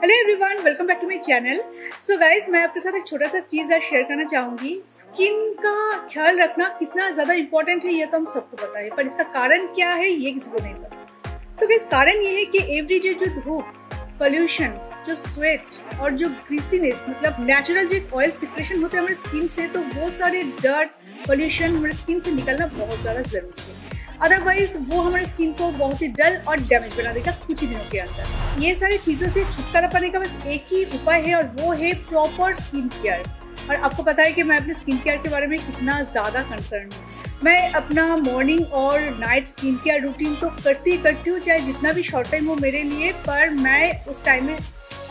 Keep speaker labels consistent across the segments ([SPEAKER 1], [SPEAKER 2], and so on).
[SPEAKER 1] Hello everyone welcome back to my channel so guys मैं आपके साथ एक छोटा सा चीज़ आज शेयर करना चाहूँगी। स्किन का ख्याल रखना कितना ज़्यादा इंपॉर्टेंट है, ये तो हम सबको पता है, पर इसका कारण क्या है, ये किसी को नहीं पता। सो गाइस कारण ये है कि एवरीडे जो धूप पॉल्यूशन जो स्वेट और जो ग्रीसीनेस मतलब नेचुरल जो ऑयल सिक्रेशन होते हैं हमारे स्किन से तो वो सारे डर्ट्स पॉल्यूशन हमारे स्किन से निकलना बहुत ज़्यादा ज़रूरी है। अदरवाइज़ वो हमारे स्किन को बहुत ही डल और डैमेज बना देगा, कुछ ही दिनों के अंदर। ये सारी चीज़ों से छुटकारा पाने का बस एक ही उपाय है और वो है प्रॉपर स्किन केयर और आपको पता है कि मैं अपने स्किन केयर के बारे में कितना ज़्यादा कंसर्न हूँ। मैं अपना मॉर्निंग और नाइट स्किन केयर रूटीन तो करती ही करती हूँ, चाहे जितना भी शॉर्ट टाइम हो मेरे लिए, पर मैं उस टाइम में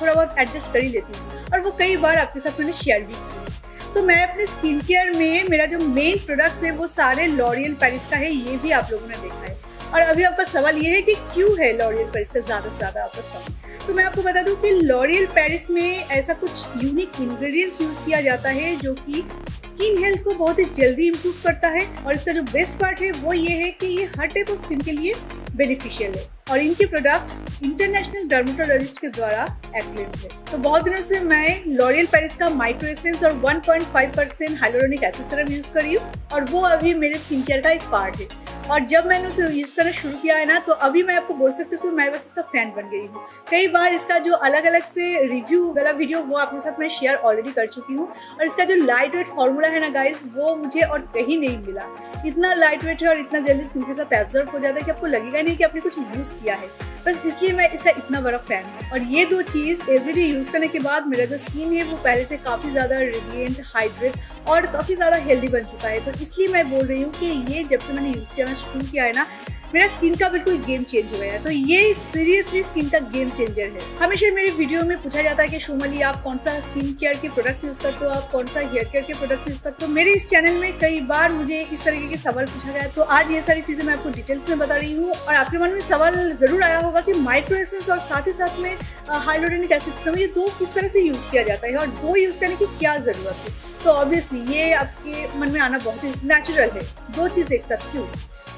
[SPEAKER 1] थोड़ा बहुत एडजस्ट कर ही लेती हूँ। और वो कई बार आपके साथ मैंने शेयर भी की तो मैं अपने स्किन केयर में मेरा जो मेन प्रोडक्ट्स है, वो सारे लॉरियल पेरिस का है, ये भी आप लोगों ने देखा है। और अभी आपका सवाल ये है कि क्यों है लॉरियल पेरिस का ज़्यादा से ज़्यादा आपका सवाल तो मैं आपको बता दूँ कि लॉरियल पेरिस में ऐसा कुछ यूनिक इंग्रेडिएंट्स यूज़ किया जाता है जो कि स्किन हेल्थ को बहुत ही जल्दी इम्प्रूव करता है और इसका जो बेस्ट पार्ट है वो ये है कि ये हर टाइप ऑफ़ स्किन के लिए बेनिफिशियल है और इनके प्रोडक्ट इंटरनेशनल डर्मेटोलॉजिस्ट के द्वारा एक्लेम है। तो बहुत दिनों से मैं लॉरियल पेरिस का माइक्रो एसेंस और 1.5 percent hyaluronic acid serum use करी हूँ और वो अभी मेरे स्किन केयर का एक पार्ट है। और जब मैंने उसे यूज़ करना शुरू किया है ना तो अभी मैं आपको बोल सकती हूँ मैं बस उसका फ़ैन बन गई हूँ। कई बार इसका जो अलग अलग से रिव्यू वाला वीडियो वो आपके साथ मैं शेयर ऑलरेडी कर चुकी हूँ। और इसका जो लाइट वेट फॉर्मूला है ना गाइस वो मुझे और कहीं नहीं मिला। इतना लाइट वेट है और इतना जल्दी स्किन के साथ एब्जर्व हो जाता है कि आपको लगेगा नहीं कि आपने कुछ यूज़ किया है। बस इसलिए मैं इसका इतना बड़ा फ़ैन हूँ। और ये दो चीज़ एवरीडे यूज़ करने के बाद मेरा जो स्किन है वो पहले से काफ़ी ज़्यादा रेडियंट हाइड्रेट और काफ़ी ज़्यादा हेल्दी बन चुका है। तो इसलिए मैं बोल रही हूँ कि ये जब से मैंने यूज़ करना शुरू किया है ना मेरा स्किन का बिल्कुल गेम चेंज हो। गया है तो ये सीरियसली स्किन का गेम चेंजर है। हमेशा मेरे वीडियो में पूछा जाता है कि शोमली, आप कौन सा स्किन केयर के प्रोडक्ट्स यूज़ करते हो? आप कौन सा हेयर केयर के प्रोडक्ट्स यूज़ करते हो? मेरे इस चैनल में कई बार मुझे इस तरीके के सवाल पूछा गया तो आज ये सारी चीज़ें मैं आपको डिटेल्स में बता रही हूँ और आपके मन में सवाल ज़रूर आया होगा कि माइक्रो एसेंस और साथ ही साथ में हाइलोडेनिक एसिड ये दो किस तरह से यूज़ किया जाता है और दो यूज़ करने की क्या ज़रूरत है? तो ऑब्वियसली ये आपके मन में आना बहुत ही नेचुरल है। दो चीज़ एक साथ क्यों?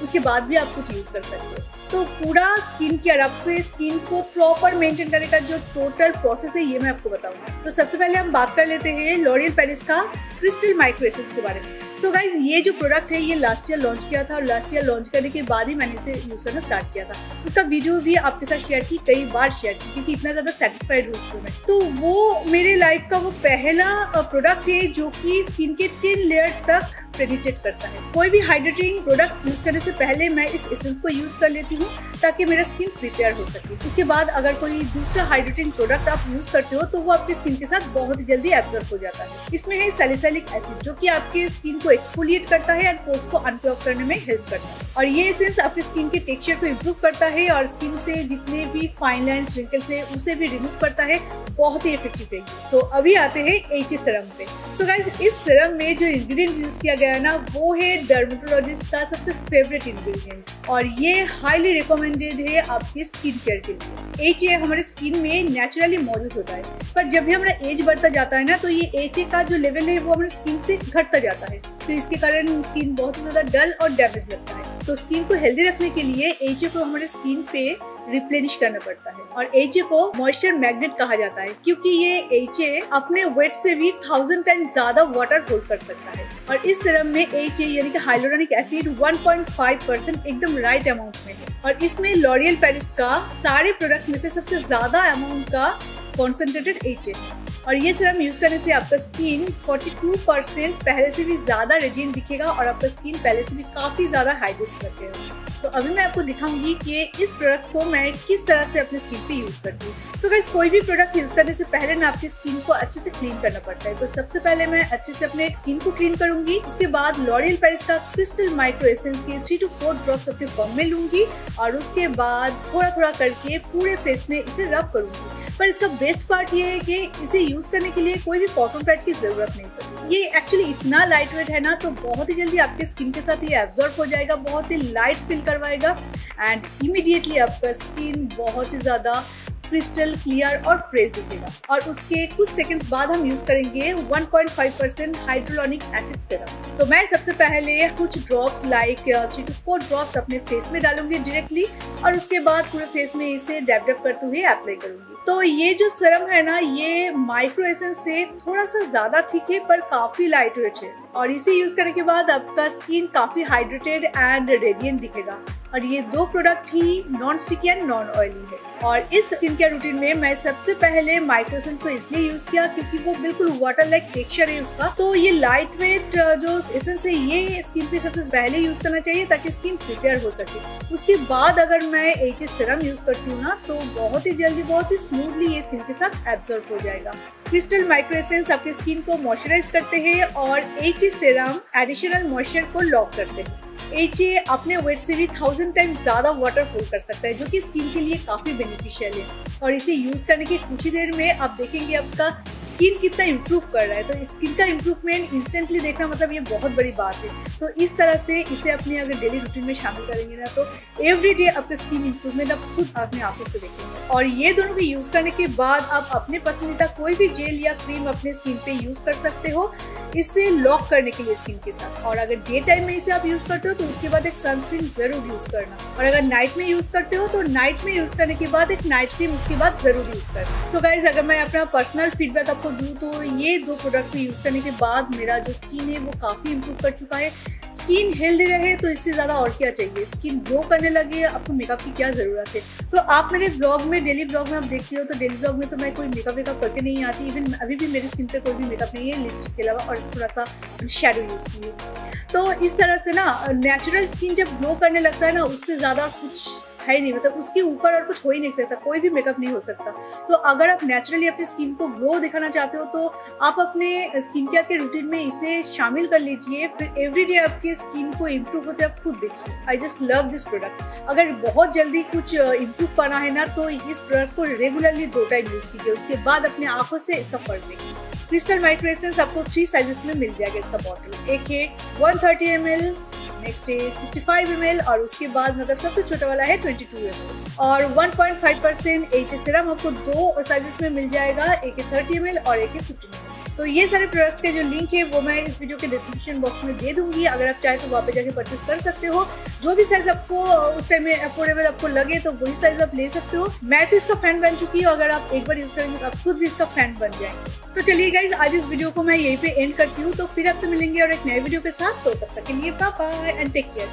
[SPEAKER 1] उसके बाद भी आप कुछ यूज़ कर सकते हो। तो पूरा स्किन केयर आपके स्किन को प्रॉपर मेंटेन करने का जो टोटल प्रोसेस है, ये मैं आपको बताऊँगा। तो सबसे पहले हम बात कर लेते हैं लॉरियल पेरिस का क्रिस्टल माइक्रो एसेंस के बारे में। सो so गाइज़ ये जो प्रोडक्ट है, ये लास्ट ईयर लॉन्च किया था और लास्ट ईयर लॉन्च करने के बाद ही मैंने इसे यूज़ करना स्टार्ट किया था। उसका वीडियो भी आपके साथ शेयर की, कई बार शेयर की, क्योंकि इतना ज़्यादा सेटिस्फाइड हूँ उसको मैं। तो वो मेरे लाइफ का वो पहला प्रोडक्ट है जो कि स्किन के टेन लेयर तक पेनिट्रेट करता है। कोई भी हाइड्रेटिंग प्रोडक्ट यूज़ करने से पहले मैं इस एसेंस को यूज़ कर लेती हूँ, ताकि मेरा स्किन प्रिपेयर हो सके। उसके बाद अगर कोई दूसरा हाइड्रेटिंग प्रोडक्ट आप यूज़ करते हो तो वो आपकी स्किन के साथ बहुत जल्दी एब्जॉर्व हो जाता है। इसमें है सैलिसैलिक एसिड जो कि आपके स्किन को एक्सपोलिएट करता है एंड पोर्स को अनब्लॉक करने में हेल्प करता है। और ये एसेंस आपकी स्किन के टेक्सचर को इम्प्रूव करता है और स्किन से जितने भी फाइन लाइन रिंकल्स है, उसे भी रिमूव करता है। बहुत ही इफ़ेक्टिव है तो अभी आते हैं एच सिरम पे। सो गाइज़ इस सिरम में जो इंग्रेडिएंट यूज़ किया गया ना, वो है डर्मेटोलॉजिस्ट का सबसे फेवरेट इंग्रेडिएंट और ये हाईली रिकमेंडेड है आपकी स्किन केयर के लिए। एच ए हमारे स्किन में नेचुरली मौजूद होता है। पर जब भी हमारा एज बढ़ता जाता है ना तो ये एच ए का जो लेवल है, वो हमारे स्किन से घटता जाता है। तो इसके कारण स्किन बहुत ही ज़्यादा डल और डैमेज लगता है। तो स्किन को हेल्दी रखने के लिए एच ए को हमारे स्किन पे रिप्लेनिश करना पड़ता है। और एचए को मॉइस्चर मैग्नेट कहा जाता है, क्योंकि ये एचए अपने वेट से भी थाउज़ेंड टाइम ज़्यादा वाटर होल्ड कर सकता है। और इस सिरम में एच यानी कि हाइलोरिक एसिड 1.5 परसेंट एकदम राइट अमाउंट में है। और इसमें लॉरियल पेरिस का सारे प्रोडक्ट्स में से सबसे ज़्यादा अमाउंट का कॉन्सेंट्रेटेड एच है। और ये सिरम यूज़ करने से आपका स्किन 42 परसेंट पहले से भी ज़्यादा रेडियंट दिखेगा और आपका स्किन पहले से भी काफ़ी ज़्यादा हाइड्रेट करके तो अभी मैं आपको दिखाऊँगी कि इस प्रोडक्ट को मैं किस तरह से अपने स्किन पे यूज़ करती हूँ। सो गाइस कोई भी प्रोडक्ट यूज़ करने से पहले ना आपकी स्किन को अच्छे से क्लीन करना पड़ता है। तो सबसे पहले मैं अच्छे से अपने स्किन को क्लीन करूँगी। उसके बाद लॉरियल पेरिस का क्रिस्टल माइक्रो एसेंस के थ्री टू फोर ड्रॉप्स अपने पम में लूँगी और उसके बाद थोड़ा थोड़ा करके पूरे फेस में इसे रब करूँगी। पर इसका बेस्ट पार्ट ये है कि इसे यूज़ करने के लिए कोई भी कॉटन पैड की ज़रूरत नहीं पड़ती। ये एक्चुअली इतना लाइट वेट है ना तो बहुत ही जल्दी आपके स्किन के साथ ये एब्जॉर्ब हो जाएगा, बहुत ही लाइट फील करवाएगा एंड इमिडिएटली आपका स्किन बहुत ही ज़्यादा क्रिस्टल क्लियर और फ्रेश दिखेगा। और उसके कुछ सेकंड्स बाद हम यूज़ करेंगे 1.5 परसेंट हाइड्रोलॉनिक एसिड सिरम तो मैं सबसे पहले कुछ drops like three two four drops अपने फेस में डालूँगी डायरेक्टली और उसके बाद पूरे फेस में इसे डेप करते हुए अप्लाई करूँगी। तो ये जो सरम है ना, ये माइक्रो एसेंस से थोड़ा सा ज़्यादा थिक है, पर काफ़ी लाइट वेट है। और इसे यूज़ करने के बाद आपका स्किन काफ़ी हाइड्रेटेड एंड रेडियंट दिखेगा। और ये दो product he non sticky and non oily है। और इस स्किन केयर रूटीन में मैं सबसे पहले माइक्रोसेंस को इसलिए यूज़ किया क्योंकि वो बिल्कुल वाटर लाइक टेक्सचर है उसका। तो ये लाइट वेट जो एसेंस है, ये स्किन पे सबसे पहले यूज़ करना चाहिए ताकि स्किन प्रिपेयर हो सके। उसके बाद अगर मैं एच एस सिरम यूज़ करती हूँ ना तो बहुत ही जल्दी, बहुत ही स्मूथली ये स्किन के साथ एब्जॉर्ब हो जाएगा। क्रिस्टल माइक्रोसेंस आपकी स्किन को मॉइस्चराइज करते हैं और H S serum additional moisture को लॉक करते हैं। एच अपने वेट से भी थाउज़ेंड टाइम ज़्यादा वाटर होल्ड कर सकता है, जो कि स्किन के लिए काफ़ी बेनिफिशियल है। और इसे यूज़ करने की कुछ ही देर में आप देखेंगे आपका स्किन कितना इम्प्रूव कर रहा है। तो स्किन का इम्प्रूवमेंट इंस्टेंटली देखना मतलब ये बहुत बड़ी बात है। तो इस तरह से इसे अपने अगर डेली रूटीन में शामिल करेंगे ना तो एवरी डे आपका स्किन इम्प्रूवमेंट आप खुद अपने आँखों से देखेंगे। और ये दोनों भी यूज़ करने के बाद आप अपने पसंदीदा कोई भी जेल या क्रीम अपने स्किन पे यूज़ कर सकते हो, इसे लॉक करने के लिए स्किन के साथ। और अगर डे टाइम में इसे आप यूज़ करते हो तो उसके बाद एक सनस्क्रीन ज़रूर यूज़ करना। और अगर नाइट में यूज़ करते हो तो नाइट में यूज़ करने के बाद एक नाइट क्रीम उसके बाद ज़रूर यूज़ करना। सो so गाइज़ अगर मैं अपना पर्सनल फीडबैक आपको दूँ तो ये दो प्रोडक्ट यूज़ करने के बाद मेरा जो स्किन है, वो काफ़ी इम्प्रूव कर चुका है। स्किन हेल्दी रहे तो इससे ज़्यादा और क्या चाहिए? स्किन ग्लो करने लगे, आपको मेकअप की क्या ज़रूरत है? तो आप मेरे ब्लॉग में डेली ब्लॉग में आप देखते हो तो डेली ब्लॉग में तो मैं कोई मेकअप वेकअप करके नहीं आती। इवन अभी भी मेरी स्किन पे कोई भी मेकअप नहीं है लिपस्टिक के अलावा और थोड़ा सा शेडो यूज़ की तो इस तरह से ना नेचुरल स्किन जब ग्लो करने लगता है ना, उससे ज़्यादा कुछ है नहीं। मतलब उसके ऊपर और कुछ हो ही नहीं सकता। कोई भी मेकअप नहीं हो सकता। तो अगर आप नेचुरली अपनी स्किन को ग्लो दिखाना चाहते हो तो आप अपने स्किन केयर के रूटीन में इसे शामिल कर लीजिए। फिर एवरी डे आपके स्किन को इम्प्रूव होते आप खुद देखिए। I just love this product अगर बहुत जल्दी कुछ इम्प्रूव पाना है ना तो इस प्रोडक्ट को रेगुलरली दो टाइम यूज़ कीजिए। उसके बाद अपने आँखों से इसका फ़र्क देखिए। क्रिस्टल माइक्रोएसेंस आपको थ्री साइजेस में मिल जाएगा इसका बॉटल एक है वन थर्टी एम एल नेक्स्ट है 65 एम और उसके बाद मतलब सबसे छोटा वाला है 22 एम और 1.5 परसेंट एच सिरम आपको दो साइजेस में मिल जाएगा, एक है थर्टी एम और एक है फिफ्टीन एम तो ये सारे प्रोडक्ट्स के जो लिंक है, वो मैं इस वीडियो के डिस्क्रिप्शन बॉक्स में दे दूँगी। अगर आप चाहे तो वहाँ पे जाके परचेस कर सकते हो। जो भी साइज़ आपको उस टाइम में अफोर्डेबल आपको लगे तो वही साइज़ आप ले सकते हो। मैं तो इसका फ़ैन बन चुकी हूँ, अगर आप एक बार यूज़ करेंगे तो आप खुद भी इसका फ़ैन बन जाएँगे। तो चलिए गाइज़ आज इस वीडियो को मैं यहीं पे एंड करती हूँ। तो फिर आपसे मिलेंगे और एक नए वीडियो के साथ। तो तब तक के लिए बाय एंड टेक केयर